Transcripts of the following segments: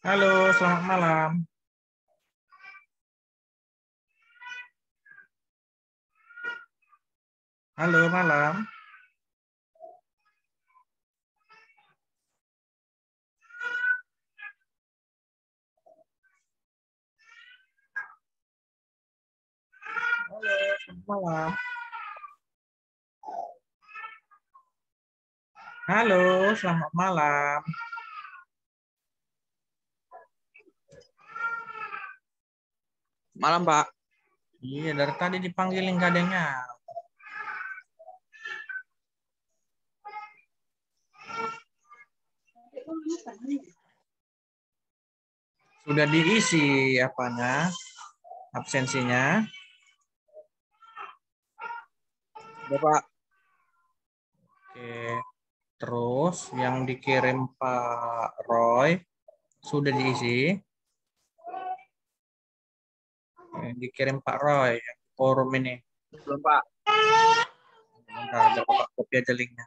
Halo, selamat malam. Halo, malam. Halo, selamat malam. Halo, selamat malam. Malam, Pak. Iya, dari tadi dipanggilin gak ada yang. Sudah diisi apanya? Absensinya. Ya, Pak. Oke. Terus yang dikirim Pak Roy sudah diisi. Yang dikirim Pak Roy forum ini. Belum, Pak. Bentar, ada kopi aja linknya.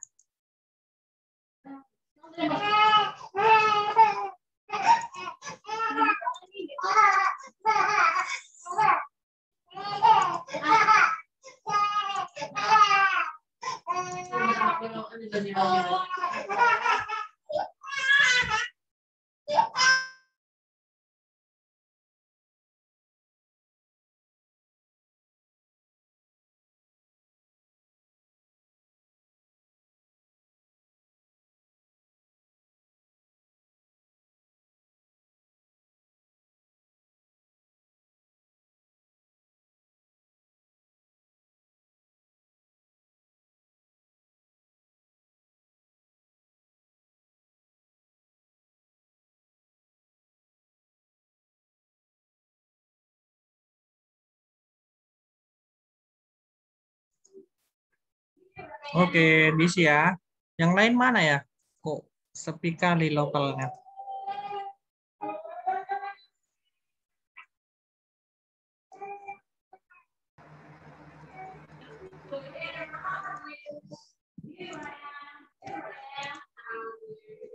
Oke, diisi ya. Yang lain mana ya? Kok sepi kali lokalnya?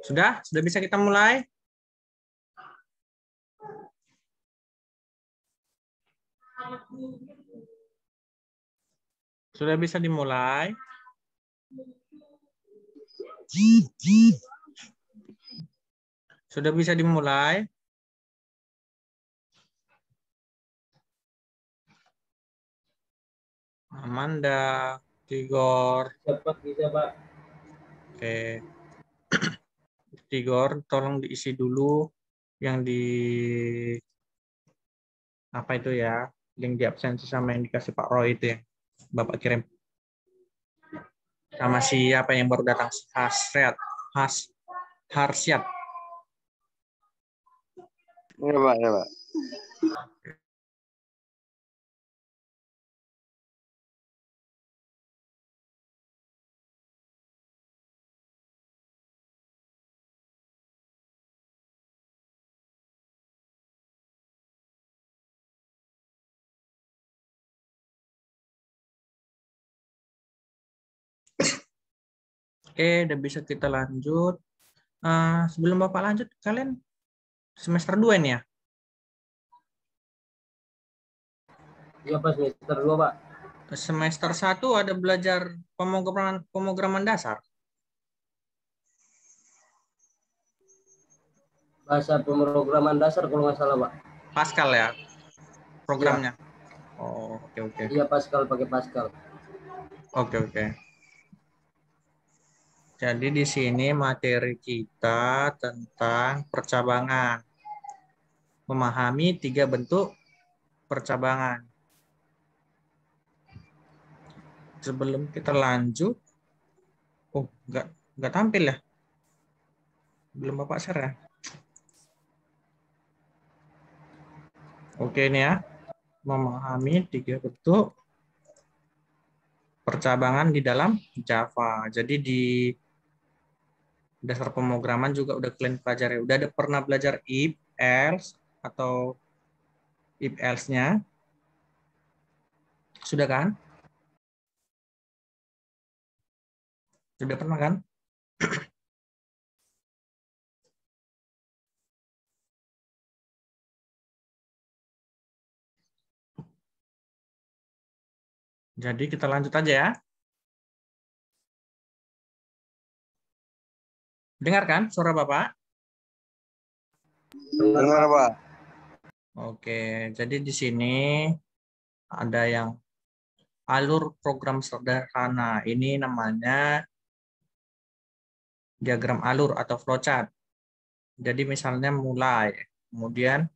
Sudah? Sudah bisa kita mulai? Sudah bisa dimulai? Sudah bisa dimulai? Amanda, Tigor. Cepat bisa, Pak. Oke. Tigor, tolong diisi dulu yang di apa itu ya, link di absensi sama yang dikasih Pak Roy itu ya. Bapak kirim. Sama siapa yang baru datang? Hasret, Has, Harsyat. Ya, Pak. Ya, Pak. Oke, udah bisa kita lanjut. Eh, sebelum Bapak lanjut, kalian semester 2 ini ya? Iya, Pak. Semester 2, Pak. Semester 1 ada belajar pemrograman, pemrograman dasar. Bahasa pemrograman dasar kalau nggak salah, Pak. Pascal ya programnya. Oh, oke oke. Iya, Pascal pakai Pascal. Oke oke. Jadi di sini materi kita tentang percabangan. Memahami tiga bentuk percabangan. Sebelum kita lanjut, oh nggak nggak tampil ya? Belum bapak share ya? Oke ini ya, memahami tiga bentuk percabangan di dalam Java. Jadi di dasar pemrograman juga udah kalian pelajari. Udah ada pernah belajar if, else, atau if else-nya? Sudah kan? Sudah pernah kan? Jadi kita lanjut aja ya. Dengarkan suara Bapak? Dengar, Pak. Oke, jadi di sini ada yang alur program sederhana. Ini namanya diagram alur atau flowchart. Jadi misalnya mulai, kemudian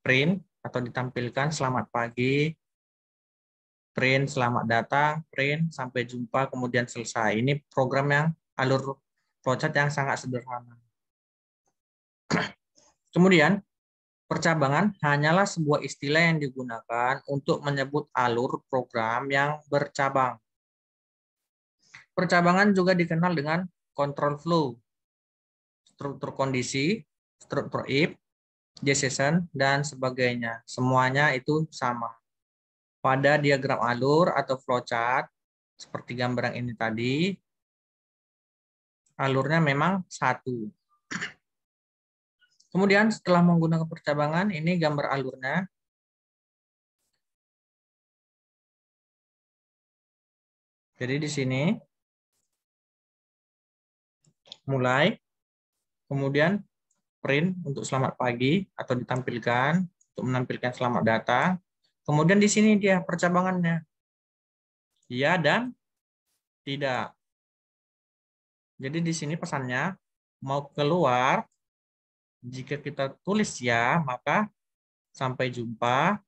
print atau ditampilkan selamat pagi, print selamat datang, print sampai jumpa, kemudian selesai. Ini program yang alur flowchart yang sangat sederhana. Kemudian, percabangan hanyalah sebuah istilah yang digunakan untuk menyebut alur program yang bercabang. Percabangan juga dikenal dengan control flow, struktur kondisi, struktur if, decision, dan sebagainya. Semuanya itu sama. Pada diagram alur atau flowchart, seperti gambar yang ini tadi, alurnya memang satu. Kemudian setelah menggunakan percabangan, ini gambar alurnya. Jadi di sini mulai, kemudian print untuk selamat pagi atau ditampilkan untuk menampilkan selamat datang. Kemudian di sini dia percabangannya. Ya dan tidak. Jadi di sini pesannya mau keluar jika kita tulis ya, maka sampai jumpa.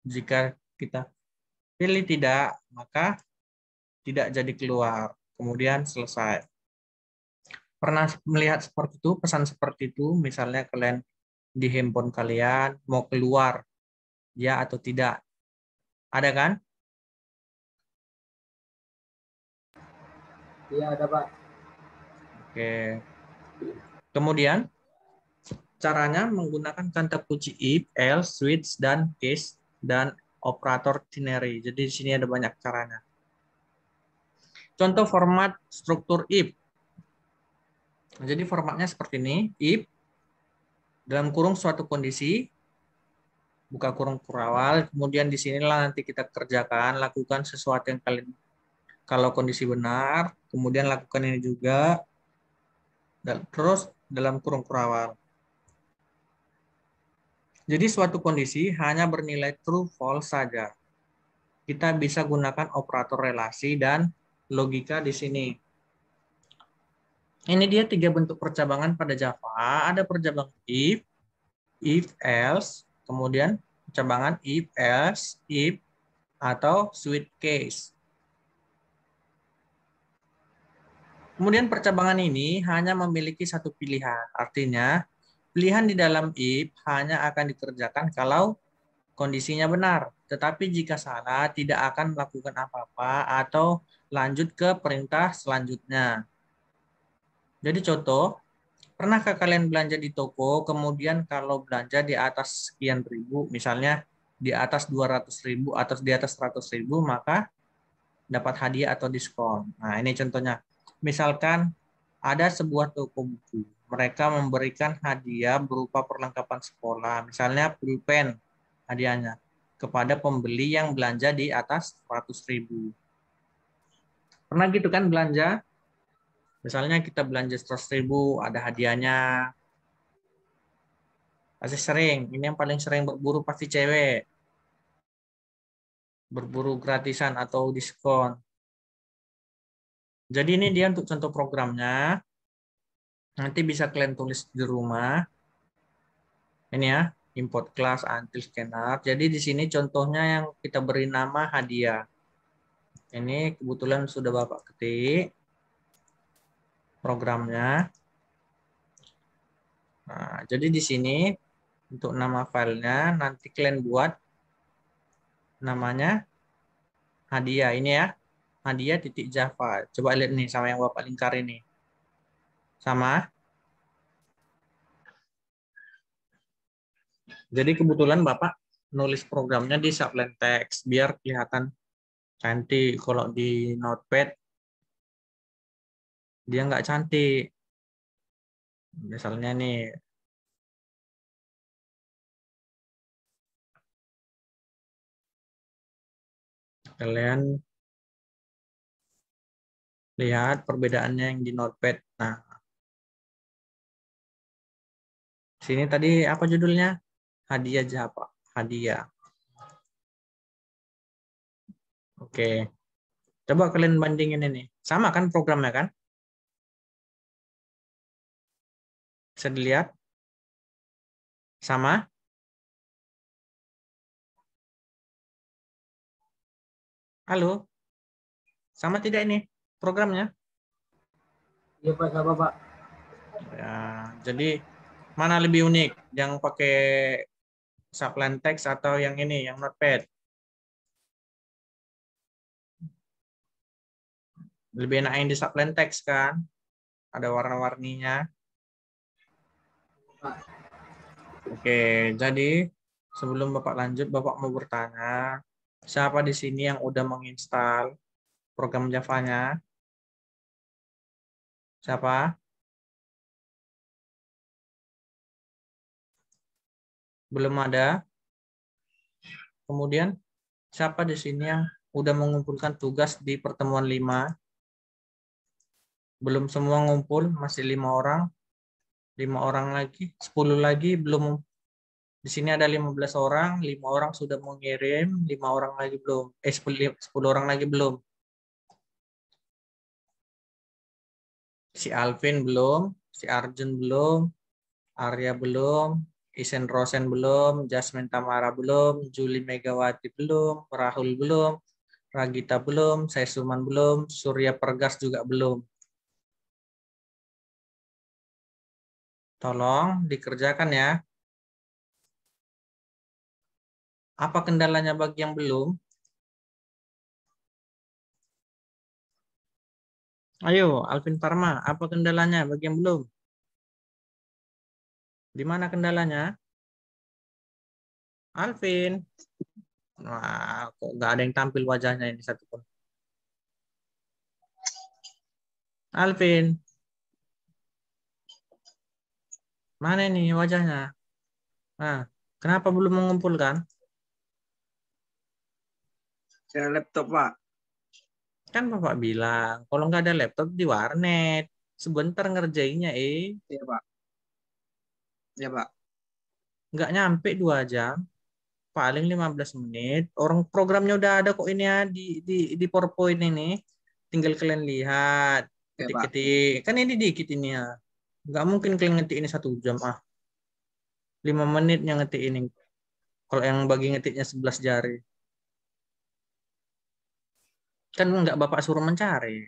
Jika kita pilih tidak, maka tidak jadi keluar. Kemudian selesai. Pernah melihat seperti itu, pesan seperti itu, misalnya kalian di handphone kalian mau keluar, ya atau tidak. Ada kan? Iya ada Pak. Oke. Kemudian caranya menggunakan kata kunci if, else, switch, dan case, dan operator ternary. Jadi di sini ada banyak caranya. Contoh format struktur if. Jadi formatnya seperti ini, if, dalam kurung suatu kondisi, buka kurung kurawal, kemudian di sinilah nanti kita kerjakan, lakukan sesuatu yang kalian, kalau kondisi benar, kemudian lakukan ini juga, terus dalam kurung kurawal. Jadi suatu kondisi hanya bernilai true false saja. Kita bisa gunakan operator relasi dan logika di sini. Ini dia tiga bentuk percabangan pada Java. Ada percabangan if, if else, kemudian percabangan if else, if, atau switch case. Kemudian percabangan ini hanya memiliki satu pilihan. Artinya, Pilihan di dalam if hanya akan dikerjakan kalau kondisinya benar. Tetapi jika salah, tidak akan melakukan apa-apa atau lanjut ke perintah selanjutnya. Jadi contoh, pernahkah kalian belanja di toko, kemudian kalau belanja di atas sekian ribu, misalnya di atas 200 ribu atau di atas 100 ribu, maka dapat hadiah atau diskon. Nah ini contohnya. Misalkan ada sebuah toko buku mereka memberikan hadiah berupa perlengkapan sekolah, misalnya pulpen hadiahnya kepada pembeli yang belanja di atas 100 ribu. Pernah gitu kan belanja? Misalnya kita belanja 100 ribu, ada hadiahnya. Pasti sering, ini yang paling sering berburu pasti cewek. Berburu gratisan atau diskon. Jadi ini dia untuk contoh programnya. Nanti bisa kalian tulis di rumah. Ini ya, import class until scanner. Jadi di sini contohnya yang kita beri nama hadiah. Ini kebetulan sudah Bapak ketik programnya. Nah, jadi di sini untuk nama filenya nanti kalian buat namanya hadiah ini ya hadiah titik java coba lihat nih sama yang bapak lingkar ini sama. Jadi kebetulan Bapak nulis programnya di subline text biar kelihatan cantik. Kalau di notepad dia nggak cantik. Misalnya nih Kalian lihat perbedaannya yang di notepad. Nah, sini tadi apa judulnya? Hadiah Java. Hadiah. Oke. Coba kalian bandingin ini. Sama kan programnya kan? Bisa dilihat? Sama? Halo? Sama tidak ini programnya? Iya Pak, sama Pak. Ya, jadi mana lebih unik? Yang pakai subline text atau yang ini, yang notepad? Lebih enak yang di subline text kan? Ada warna-warninya. Oke, jadi sebelum Bapak lanjut, Bapak mau bertanya, siapa di sini yang udah menginstal program Java-nya? Siapa? Belum ada. Kemudian, siapa di sini yang udah mengumpulkan tugas di pertemuan 5? Belum semua ngumpul, masih lima orang. Lima orang lagi, 10 lagi belum. Di sini ada 15 orang, lima orang sudah mengirim, lima orang lagi belum. Eh, 10, 10 orang lagi belum. Si Alvin belum, si Arjun belum, Arya belum, Isen Rosen belum, Jasmine Tamara belum, Juli Megawati belum, Rahul belum, Ragita belum, saya Suman belum, Surya Pergas juga belum. Tolong dikerjakan ya. Apa kendalanya bagi yang belum? Ayo, Alvin Parma, apa kendalanya bagi yang belum? Di mana kendalanya? Alvin. Wah, kok nggak ada yang tampil wajahnya ini satu pun. Alvin. Mana ini wajahnya? Nah, kenapa belum mengumpulkan? Saya laptop, Pak. Kan Bapak bilang, kalau nggak ada laptop di warnet. Sebentar ngerjainnya, eh. Iya, Pak. Iya, Pak. Nggak nyampe dua jam. Paling 15 menit. Orang programnya udah ada kok ini ya di, di, di PowerPoint ini. Tinggal kalian lihat. Iya. Ketik-ketik. Kan ini dikit ini ya. Nggak mungkin kalian ngetik ini satu jam. ah. Lima menit yang ngetik ini. Kalau yang bagi ngetiknya 11 jari. Kan nggak Bapak suruh mencari.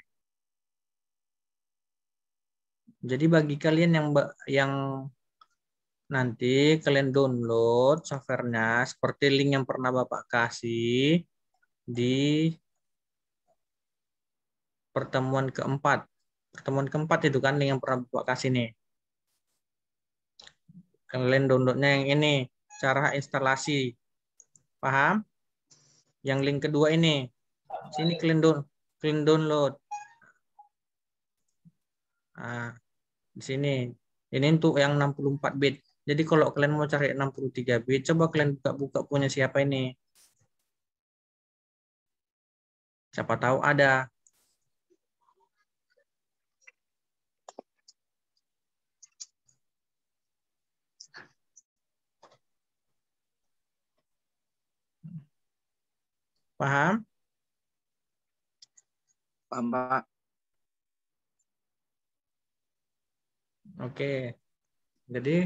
Jadi bagi kalian yang yang nanti kalian download softwarenya seperti link yang pernah Bapak kasih di pertemuan keempat. Pertemuan keempat itu kan link yang pernah Bapak kasih nih. Kalian downloadnya yang ini, cara instalasi. Paham? Yang link kedua ini. Sini kalian down, kalian download. Nah, di sini. Ini untuk yang 64 bit. Jadi kalau kalian mau cari 63 bit, coba kalian buka-buka punya siapa ini. Siapa tahu ada. Paham? Paham. Oke. Jadi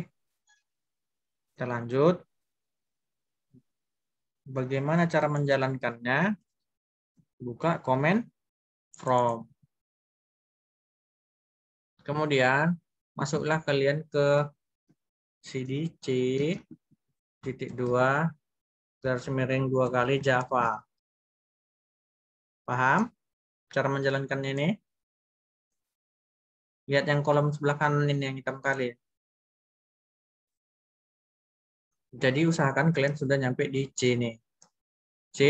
kita lanjut. Bagaimana cara menjalankannya? Buka komen from. Kemudian masuklah kalian ke CD C titik dua garis miring dua kali Java. Paham cara menjalankannya ini? Lihat yang kolom sebelah kanan ini yang hitam kali. Jadi usahakan kalian sudah nyampe di C nih. C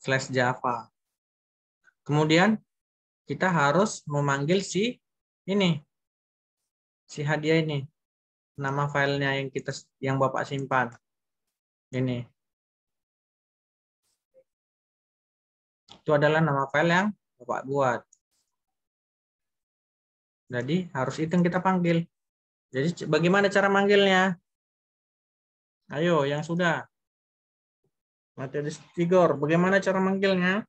slash Java. Kemudian kita harus memanggil si ini. Si hadiah ini. Nama filenya yang kita yang Bapak simpan. Ini. Itu adalah nama file yang Bapak buat. Jadi harus itu yang kita panggil. Jadi bagaimana cara manggilnya? Ayo, yang sudah. Materi Tigor, bagaimana cara manggilnya?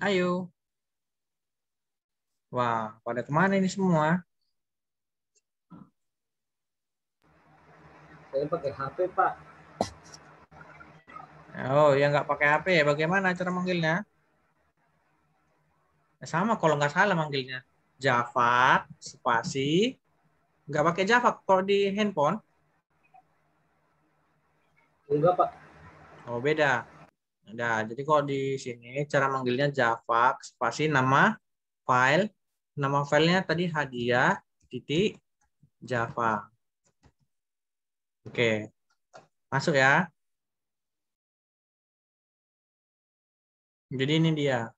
Ayo. Wah, pada ke mana ini semua? Saya pakai HP, Pak. Oh, yang nggak pakai HP, bagaimana cara manggilnya? Ya, sama kalau nggak salah manggilnya. Java, spasi, nggak pakai Java kalau di handphone. Enggak, Pak. Oh, beda. Nah, jadi kalau di sini cara manggilnya Java, spasi nama file, nama filenya tadi hadiah titik Java. Oke, masuk ya. Jadi ini dia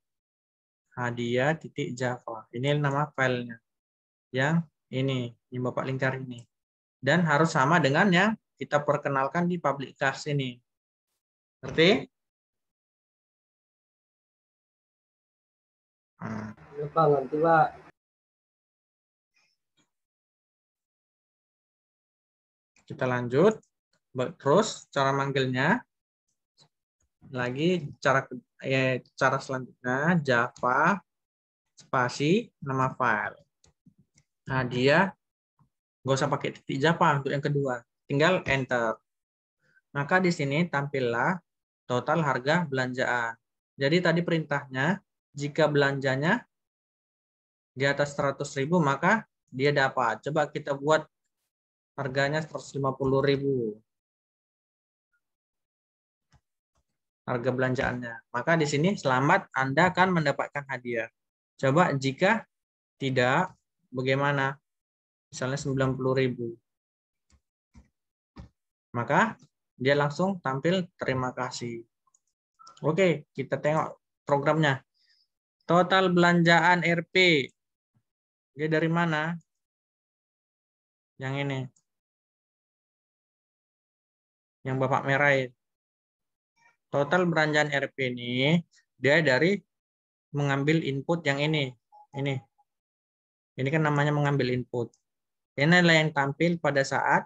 hadiah titik Java. Ini nama filenya. Yang ini, yang Bapak lingkar ini. Dan harus sama dengan yang kita perkenalkan di public class ini. Ngerti? Hmm. Pak, ngerti, Pak. Kita lanjut. Terus cara manggilnya lagi cara eh, cara selanjutnya Java spasi nama file. Nah, dia nggak usah pakai titik Java untuk yang kedua. Tinggal enter. Maka di sini tampillah total harga belanjaan. Jadi tadi perintahnya jika belanjanya di atas 100.000 maka dia dapat. Coba kita buat harganya 150.000. Harga belanjaannya. Maka di sini selamat Anda akan mendapatkan hadiah. Coba jika tidak bagaimana? Misalnya 90.000. Maka dia langsung tampil terima kasih. Oke, kita tengok programnya. Total belanjaan RP. Dia dari mana? Yang ini. Yang Bapak merah Total belanjaan RP ini dia dari mengambil input yang ini. Ini. Ini kan namanya mengambil input. Ini adalah yang tampil pada saat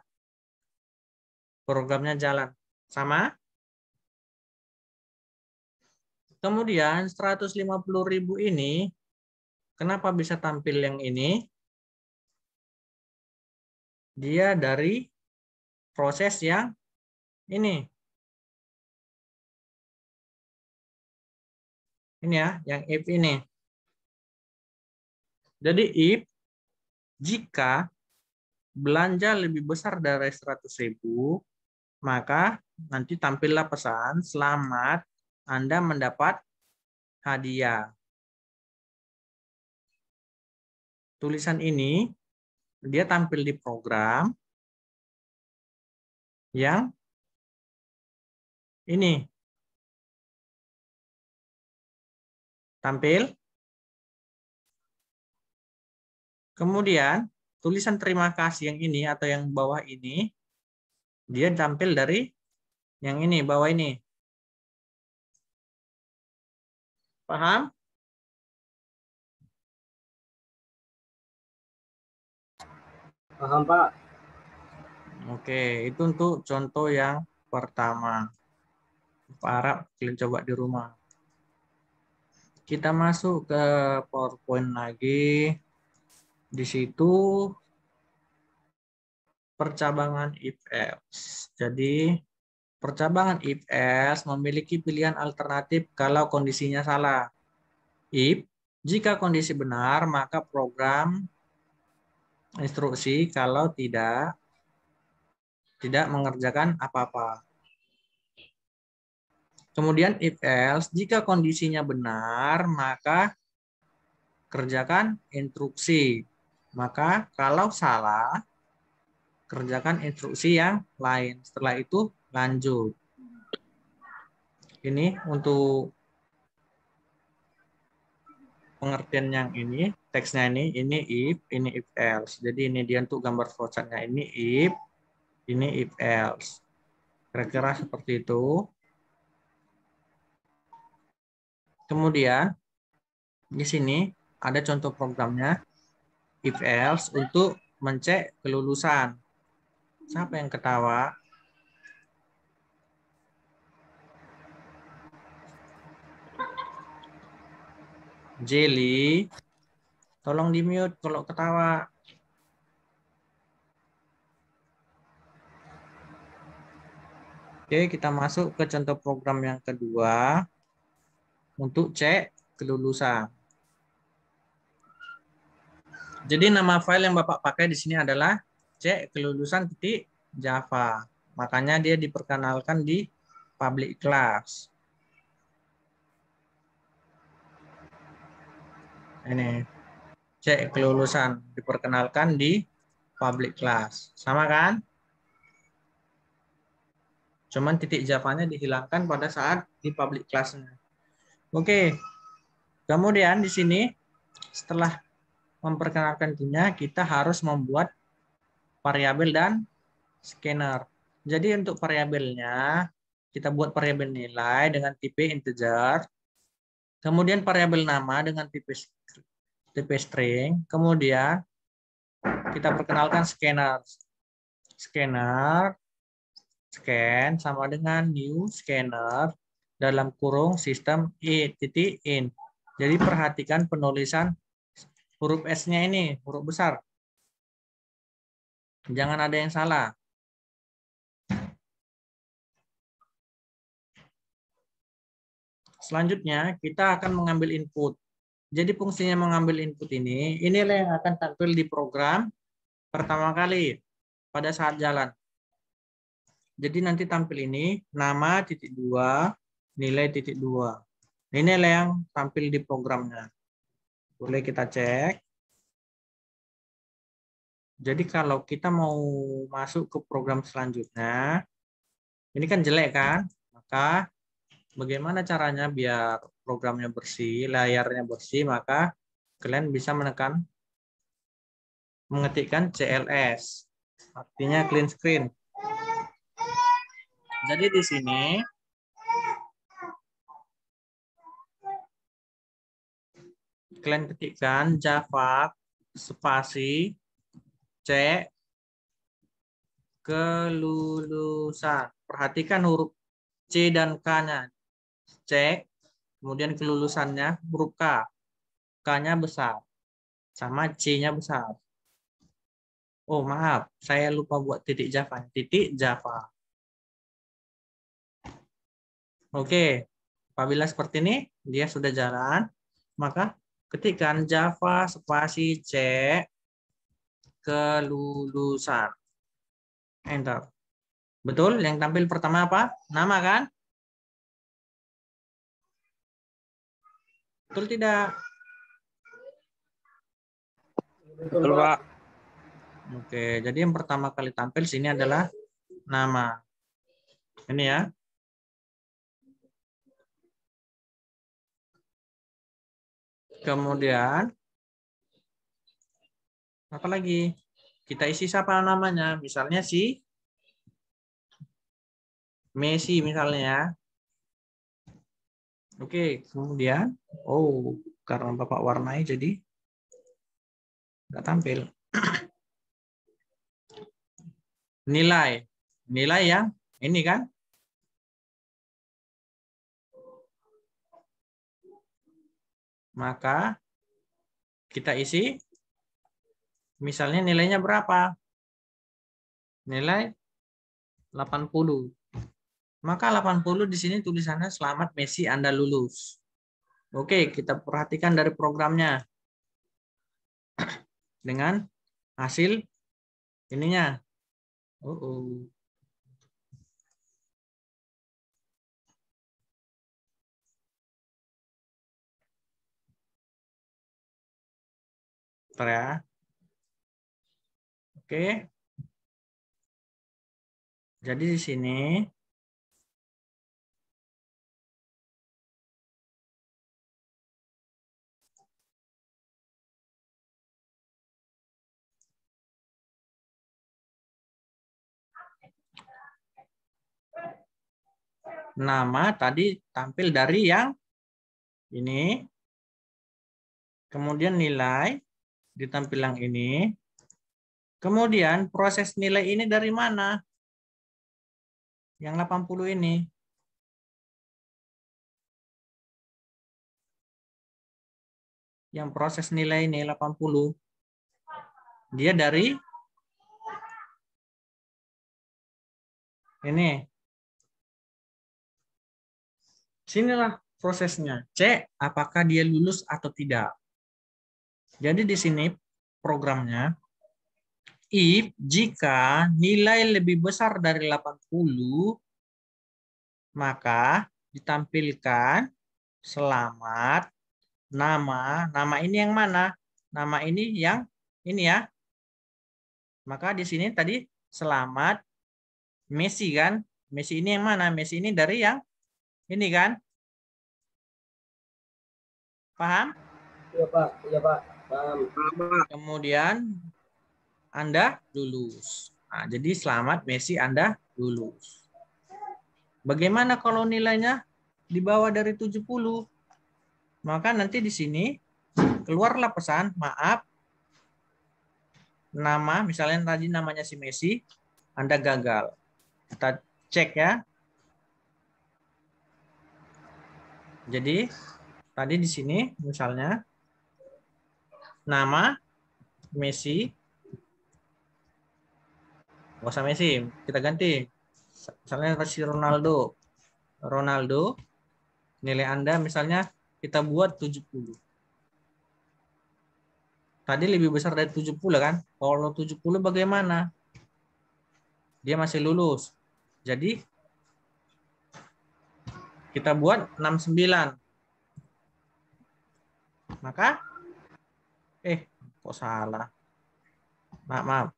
programnya jalan. Sama? Kemudian 150.000 ini kenapa bisa tampil yang ini? Dia dari proses yang ini. Ini ya, yang if ini. Jadi if jika belanja lebih besar dari 100.000, maka nanti tampillah pesan selamat anda mendapat hadiah. Tulisan ini dia tampil di program yang ini. Tampil. Kemudian tulisan terima kasih yang ini atau yang bawah ini dia tampil dari yang ini bawah ini. Paham? Paham, Pak. Oke, itu untuk contoh yang pertama. Para kalian coba di rumah. Kita masuk ke PowerPoint lagi. Di situ percabangan if else. Jadi Percabangan if else memiliki pilihan alternatif kalau kondisinya salah. If jika kondisi benar, maka program instruksi kalau tidak tidak mengerjakan apa-apa. Kemudian if else jika kondisinya benar, maka kerjakan instruksi. Maka kalau salah, kerjakan instruksi yang lain. Setelah itu lanjut. Ini untuk pengertian yang ini, teksnya ini, ini if, ini if else. Jadi ini dia untuk gambar flowchartnya. Ini if, ini if else. Kira-kira seperti itu. Kemudian di sini ada contoh programnya if else untuk mencek kelulusan. Siapa yang ketawa? Jelly, tolong di mute kalau ketawa. Oke, kita masuk ke contoh program yang kedua untuk cek kelulusan. Jadi nama file yang Bapak pakai di sini adalah cek kelulusan titik Java. Makanya dia diperkenalkan di public class. Ini cek kelulusan diperkenalkan di public class. Sama kan? Cuman titik Java-nya dihilangkan pada saat di public class-nya. Oke. Kemudian di sini setelah memperkenalkan punya, kita harus membuat variabel dan scanner. Jadi untuk variabelnya, kita buat variabel nilai dengan tipe integer. Kemudian variabel nama dengan tipe tipe string. Kemudian kita perkenalkan scanner. Scanner scan sama dengan new scanner dalam kurung sistem i titik in. Jadi perhatikan penulisan huruf S-nya ini, huruf besar. Jangan ada yang salah. Selanjutnya, kita akan mengambil input. Jadi fungsinya mengambil input ini, inilah yang akan tampil di program pertama kali pada saat jalan. Jadi nanti tampil ini nama titik dua, nilai titik dua. Ini yang tampil di programnya. Boleh kita cek. Jadi kalau kita mau masuk ke program selanjutnya, ini kan jelek kan? Maka bagaimana caranya biar programnya bersih, layarnya bersih, maka kalian bisa menekan mengetikkan CLS. Artinya clean screen. Jadi di sini kalian ketikkan Java spasi C kelulusan. Perhatikan huruf C dan K-nya. C, kemudian kelulusannya huruf K. K-nya besar. Sama C-nya besar. Oh, maaf. Saya lupa buat titik Java. Titik Java. Oke, apabila seperti ini, dia sudah jalan, maka ketikkan Java spasi C kelulusan. Enter. Betul? Yang tampil pertama apa? Nama kan? Betul tidak? Betul, Pak. Oke, jadi yang pertama kali tampil sini adalah nama. Ini ya. Kemudian apa lagi? Kita isi siapa namanya? Misalnya si Messi misalnya. Oke, kemudian oh karena Bapak warnai jadi nggak tampil. Nilai. Nilai yang ini kan? Maka kita isi misalnya nilainya berapa? Nilai 80. Maka 80 di sini tulisannya selamat Messi Anda lulus. Oke, kita perhatikan dari programnya. Dengan hasil ininya. Oh, oh. Bentar ya. Oke. Jadi di sini nama tadi tampil dari yang ini. Kemudian nilai ditampil yang ini. Kemudian proses nilai ini dari mana? Yang 80 ini. Yang proses nilai ini 80. Dia dari ini. Sinilah prosesnya. Cek apakah dia lulus atau tidak. Jadi di sini programnya if jika nilai lebih besar dari 80 maka ditampilkan selamat nama. Nama ini yang mana? Nama ini yang ini ya. Maka di sini tadi selamat Messi kan? Messi ini yang mana? Messi ini dari yang ini kan? Paham? Iya Pak, iya Pak. Kemudian Anda lulus. Nah, jadi selamat Messi Anda lulus. Bagaimana kalau nilainya di bawah dari 70? Maka nanti di sini keluarlah pesan, maaf, nama, misalnya tadi namanya si Messi, Anda gagal. Kita cek ya. Jadi tadi di sini misalnya nama Messi. Nggak usah Messi kita ganti. Misalnya si Ronaldo. Ronaldo nilai Anda misalnya kita buat 70 tadi lebih besar dari 70 kan? Kalau 70 bagaimana? Dia masih lulus. Jadi kita buat 69 maka eh kok salah? Maaf maaf.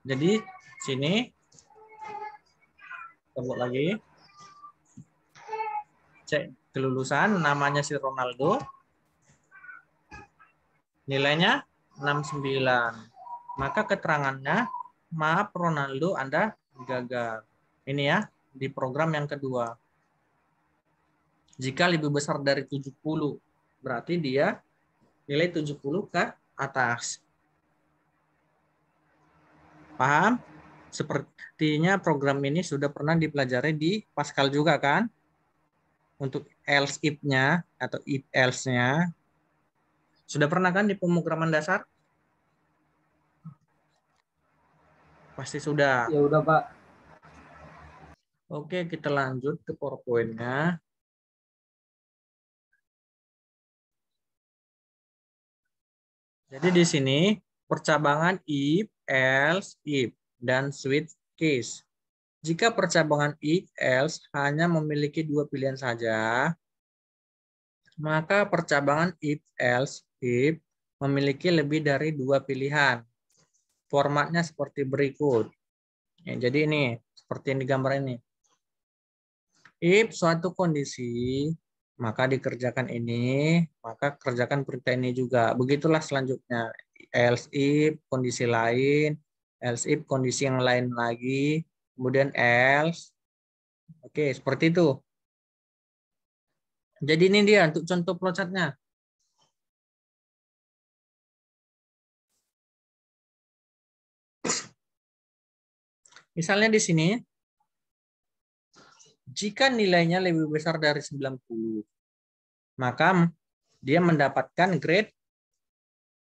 Jadi sini kita lagi. Cek kelulusan namanya si Ronaldo. Nilainya 69 maka keterangannya maaf Ronaldo Anda gagal ini ya di program yang kedua. Jika lebih besar dari 70 berarti dia nilai 70 ke atas. Paham? Sepertinya program ini sudah pernah dipelajari di Pascal juga kan? Untuk else if-nya atau if else-nya sudah pernah kan di pemrograman dasar pasti sudah Ya udah Pak. Oke, kita lanjut ke PowerPoint-nya. Jadi di sini percabangan if, else, if, dan switch case. Jika percabangan if, else hanya memiliki dua pilihan saja, maka percabangan if, else, if memiliki lebih dari dua pilihan. Formatnya seperti berikut. Ya, jadi ini, seperti yang digambar ini. If suatu kondisi, maka dikerjakan ini, maka kerjakan perintah ini juga. Begitulah selanjutnya. Else if, kondisi lain. Else if, kondisi yang lain lagi. Kemudian else. Oke, seperti itu. Jadi ini dia untuk contoh flowchartnya. Misalnya di sini, jika nilainya lebih besar dari 90, maka dia mendapatkan grade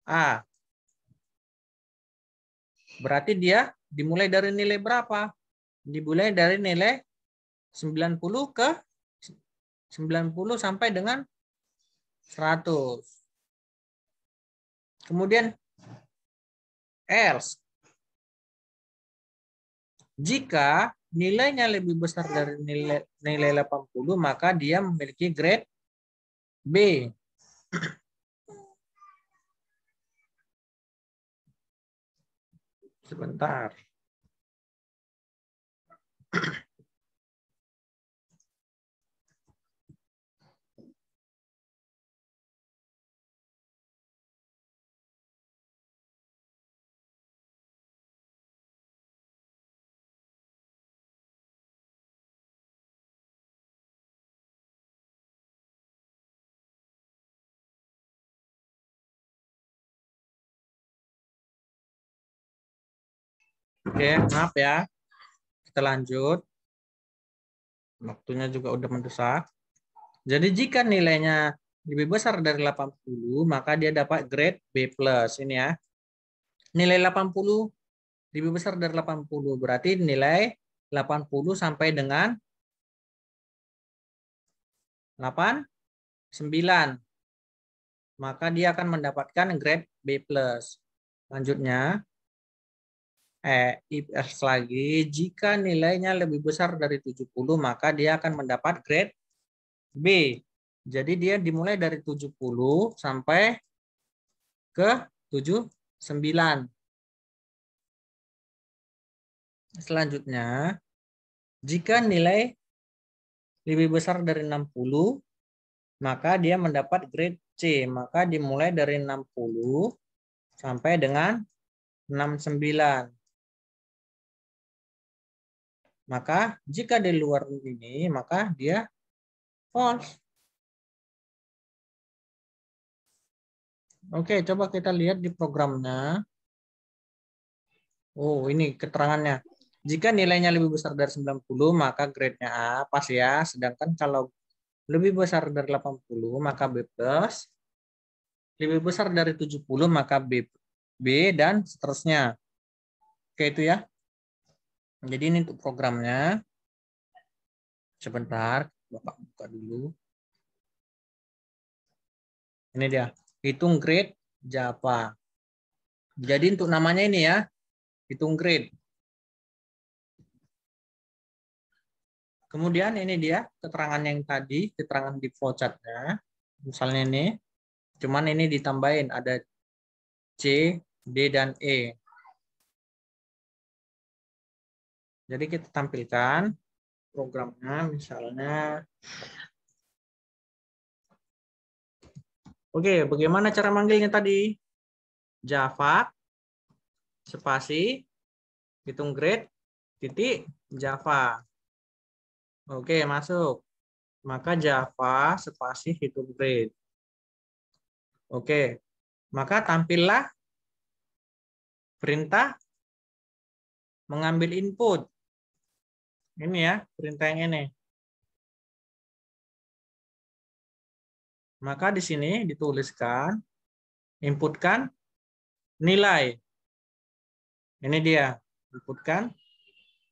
A. Berarti dia dimulai dari nilai berapa? Dimulai dari nilai 90 ke 90 sampai dengan 100. Kemudian else. Jika nilainya lebih besar dari nilai nilai 80, maka dia memiliki grade B. Sebentar. Oke, maaf ya. Kita lanjut. Waktunya juga udah mendesak. Jadi jika nilainya lebih besar dari 80, maka dia dapat grade B+. Ini ya. Nilai 80 lebih besar dari 80. Berarti nilai 80 sampai dengan 8, 9. Maka dia akan mendapatkan grade B+. Selanjutnya, eh, else lagi, jika nilainya lebih besar dari 70, maka dia akan mendapat grade B. Jadi dia dimulai dari 70 sampai ke 79. Selanjutnya, jika nilai lebih besar dari 60, maka dia mendapat grade C. Maka dimulai dari 60 sampai dengan 69. Maka jika di luar ini, maka dia false. Oke, coba kita lihat di programnya. Oh, ini keterangannya. Jika nilainya lebih besar dari 90, maka grade-nya A, pas ya. Sedangkan kalau lebih besar dari 80, maka B+. Lebih besar dari 70, maka B, B dan seterusnya. Oke, itu ya. Jadi ini untuk programnya. Sebentar, Bapak buka dulu. Ini dia, hitung grade Java. Jadi untuk namanya ini ya, hitung grade. Kemudian ini dia keterangan yang tadi, keterangan di flowchart-nya. Misalnya ini, cuman ini ditambahin ada C, D, dan E. Jadi kita tampilkan programnya misalnya. Oke, bagaimana cara manggilnya tadi? Java, spasi, hitung grade, titik, Java. Oke, masuk. Maka Java, spasi, hitung grade. Oke, maka tampillah perintah mengambil input. Ini ya, perintah yang ini. Maka di sini dituliskan, inputkan nilai. Ini dia, inputkan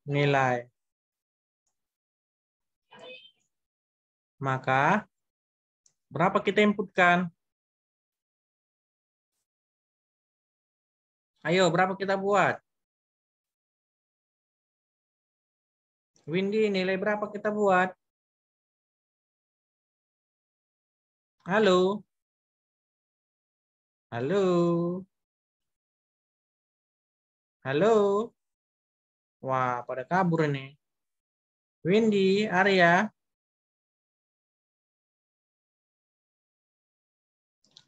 nilai. Maka, berapa kita inputkan? Ayo, berapa kita buat? Windy, nilai berapa kita buat? Halo? Halo? Halo? Wah, pada kabur ini. Windy, Arya.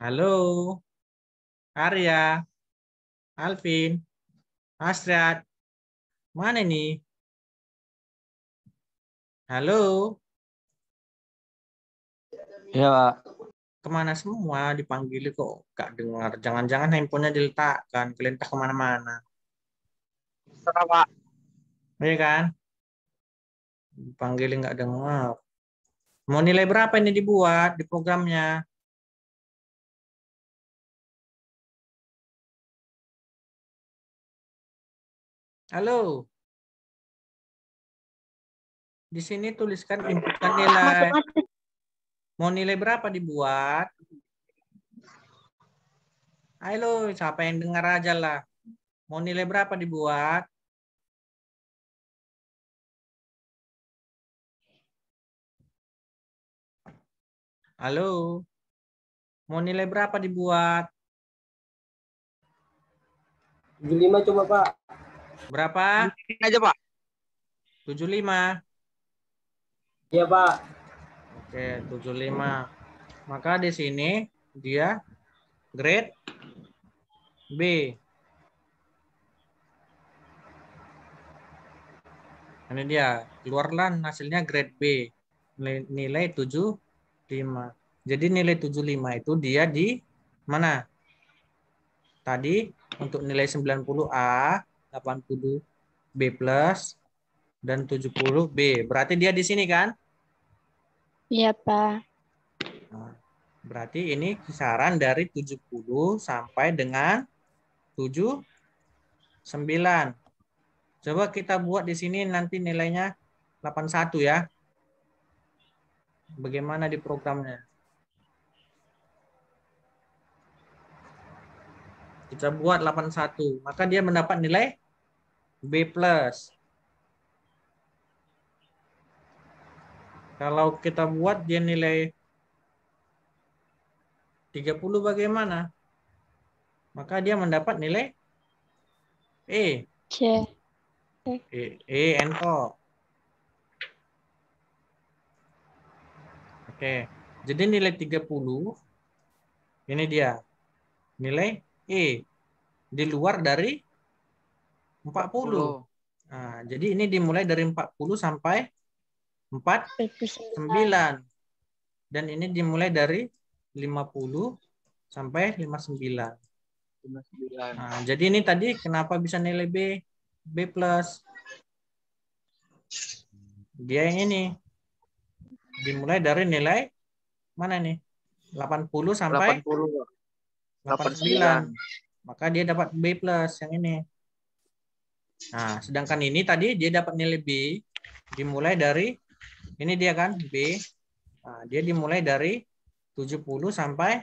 Halo? Arya? Alvin? Astrid? Mana nih? Halo. Iya, Pak. Ke mana semua dipanggil kok gak dengar. Jangan-jangan handphonenya diletakkan. Kelintah ke mana-mana. Serah, Pak. Iya kan? Dipanggil nggak dengar. Mau nilai berapa ini dibuat di programnya? Halo. Di sini tuliskan inputkan nilai. Mau nilai berapa dibuat? Halo, siapa yang dengar aja lah. Mau nilai berapa dibuat? Halo. Mau nilai berapa dibuat? 75 coba Pak. Berapa? Aja, Pak. 75. Iya Pak. Oke, 75. Maka di sini dia grade B. Ini dia, keluarlah hasilnya grade B. Nilai, nilai 75. Jadi nilai 75 itu dia di mana? Tadi untuk nilai 90A, 80 B dan 70B. Berarti dia di sini kan? Iya, Pak. Nah, berarti ini kisaran dari 70 sampai dengan 79. Coba kita buat di sini nanti nilainya 81 ya. Bagaimana di programnya? Kita buat 81, maka dia mendapat nilai B+. Kalau kita buat dia nilai 30 bagaimana? Maka dia mendapat nilai E. C. E, e ento. Oke. Jadi nilai 30 ini dia. Nilai E di luar dari 40. Nah, jadi ini dimulai dari 40 sampai 49. Dan ini dimulai dari 50 sampai 59. 59. Nah, jadi ini tadi kenapa bisa nilai B? B plus. Dia yang ini. Dimulai dari nilai mana nih? 80 sampai 80. 89. Maka dia dapat B plus yang ini. Nah, sedangkan ini tadi dia dapat nilai B dimulai dari ini dia kan B. Nah, dia dimulai dari 70 sampai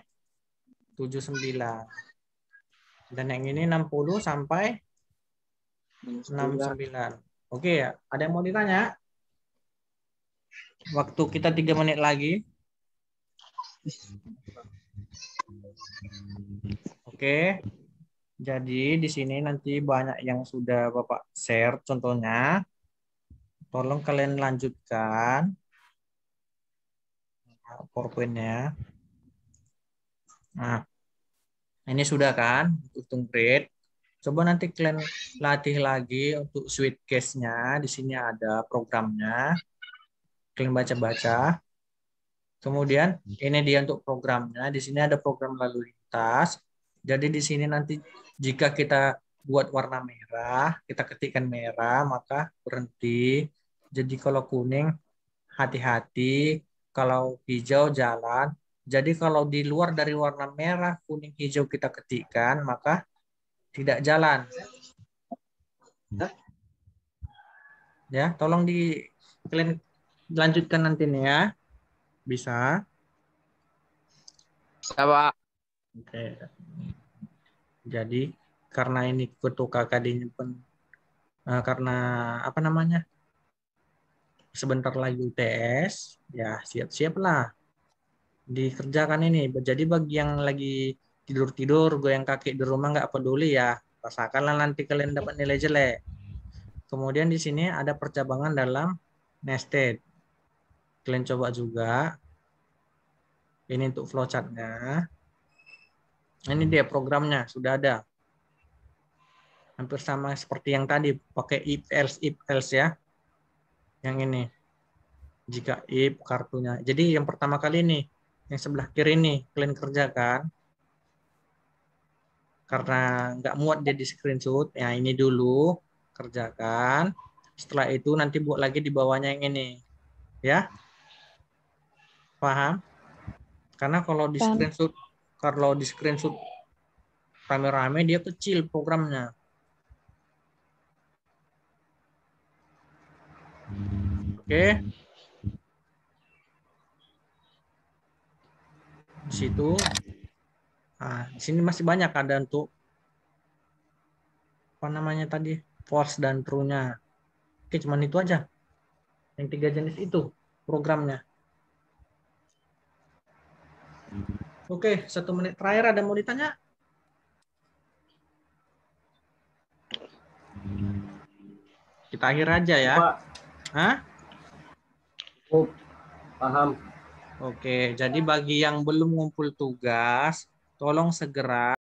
79. Dan yang ini 60 sampai 69. Oke ya, ada yang mau ditanya? Waktu kita tiga menit lagi. Oke. Jadi di sini nanti banyak yang sudah Bapak share contohnya. Tolong kalian lanjutkan PowerPoint-nya. Nah, ini sudah kan hitung grade. Coba nanti kalian latih lagi untuk suite case-nya. Di sini ada programnya. Kalian baca-baca. Kemudian ini dia untuk programnya. Di sini ada program lalu lintas. Jadi di sini nanti jika kita buat warna merah, kita ketikkan merah, maka berhenti. Jadi kalau kuning, hati-hati. Kalau hijau, jalan. Jadi kalau di luar dari warna merah, kuning, hijau kita ketikkan, maka tidak jalan. Ya, tolong di kalian lanjutkan nanti nih ya. Bisa. Sama. Oke. Jadi karena ini ketua KKD pun uh, karena apa namanya? Sebentar lagi UTS, ya siap-siap lah dikerjakan ini. Jadi bagi yang lagi tidur-tidur, goyang kaki di rumah nggak peduli ya, rasakanlah nanti kalian dapat nilai jelek. Kemudian di sini ada percabangan dalam nested. Kalian coba juga. Ini untuk flowchartnya. Ini dia programnya, sudah ada. Hampir sama seperti yang tadi, pakai if else if else ya. Yang ini. Jika if kartunya. Jadi yang pertama kali ini, yang sebelah kiri ini kalian kerjakan. Karena nggak muat dia di screenshot, ya ini dulu kerjakan. Setelah itu nanti buat lagi di bawahnya yang ini. Ya. Paham? Karena kalau di screenshot kalau di screenshot rame-rame dia kecil programnya. Oke. Di situ. Nah, di sini masih banyak ada untuk apa namanya tadi? false dan true-nya. Oke, cuman itu aja. Yang tiga jenis itu programnya. Oke, satu menit terakhir ada mau ditanya? Kita akhir aja ya. Pak. Hah? Oh, paham. Oke, jadi bagi yang belum ngumpul tugas, tolong segera